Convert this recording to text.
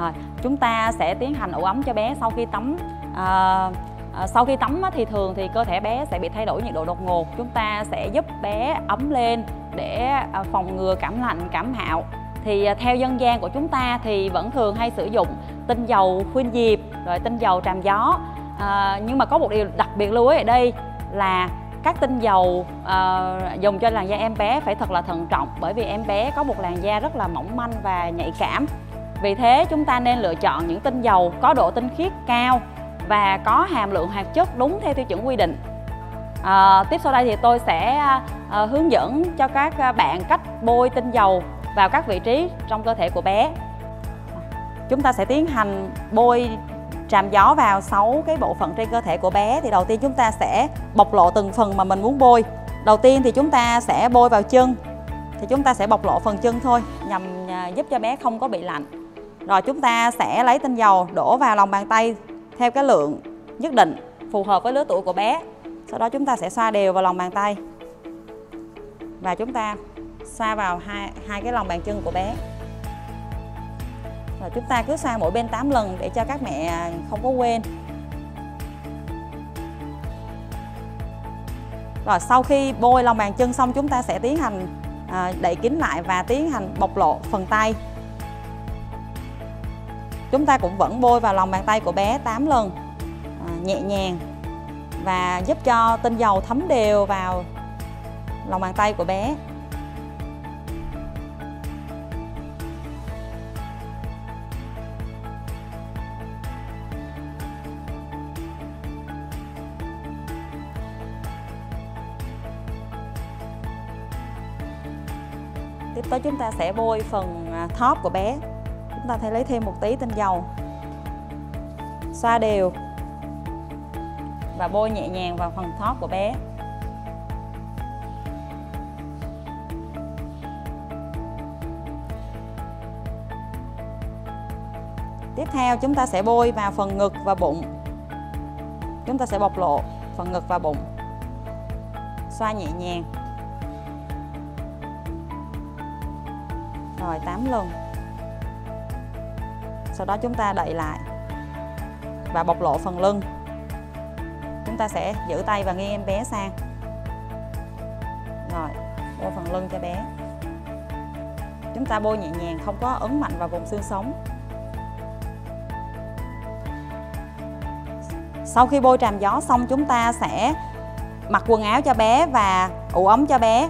Rồi, chúng ta sẽ tiến hành ủ ấm cho bé sau khi tắm. À, sau khi tắm thì thường thì cơ thể bé sẽ bị thay đổi nhiệt độ đột ngột. Chúng ta sẽ giúp bé ấm lên để ờ, phòng ngừa cảm lạnh cảm hạo. Thì theo dân gian của chúng ta thì vẫn thường hay sử dụng tinh dầu khuyên diệp rồi tinh dầu tràm gió. À, nhưng mà có một điều đặc biệt lưu ý ở đây là các tinh dầu à, dùng cho làn da em bé phải thật là thận trọng bởi vì em bé có một làn da rất là mỏng manh và nhạy cảm vì thế chúng ta nên lựa chọn những tinh dầu có độ tinh khiết cao và có hàm lượng hoạt chất đúng theo tiêu chuẩn quy định. À, tiếp sau đây thì tôi sẽ à, hướng dẫn cho các ờ, bạn cách bôi tinh dầu vào các vị trí trong cơ thể của bé. Chúng ta sẽ tiến hành bôi tràm gió vào 6 cái bộ phận trên cơ thể của bé. Thì đầu tiên chúng ta sẽ bộc lộ từng phần mà mình muốn bôi. Đầu tiên thì chúng ta sẽ bôi vào chân. Thì chúng ta sẽ bộc lộ phần chân thôi nhằm à, giúp cho bé không có bị lạnh rồi chúng ta sẽ lấy tinh dầu đổ vào lòng bàn tay theo cái lượng nhất định phù hợp với lứa tuổi của bé. Sau đó chúng ta sẽ xoa đều vào lòng bàn tay. Và chúng ta xoa vào hai, hai cái lòng bàn chân của bé. Rồi chúng ta cứ xoa mỗi bên 8 lần để cho các mẹ không có quên. Rồi sau khi bôi lòng bàn chân xong chúng ta sẽ tiến hành à, đậy kín lại và tiến hành bộc lộ phần tay chúng ta cũng vẫn bôi vào lòng bàn tay của bé 8 lần à, nhẹ nhàng và giúp cho tinh dầu thấm đều vào lòng bàn tay của bé. Tiếp tới chúng ta sẽ bôi phần à, thóp top của bé chúng ta thể lấy thêm một tí tinh dầu. Xoa đều. Và bôi nhẹ nhàng vào phần thóp của bé. Tiếp theo, chúng ta sẽ bôi vào phần ngực và bụng. Chúng ta sẽ bộc lộ phần ngực và bụng. Xoa nhẹ nhàng. Rồi 8 lần. Sau đó chúng ta đậy lại Và bộc lộ phần lưng. Chúng ta sẽ giữ tay và nghiêng em bé sang. Rồi, bôi phần lưng cho bé. Chúng ta bôi nhẹ nhàng, không có ấn mạnh vào vùng xương sống. Sau khi bôi tràm gió xong, chúng ta sẽ mặc quần áo cho bé và ủ ấm cho bé.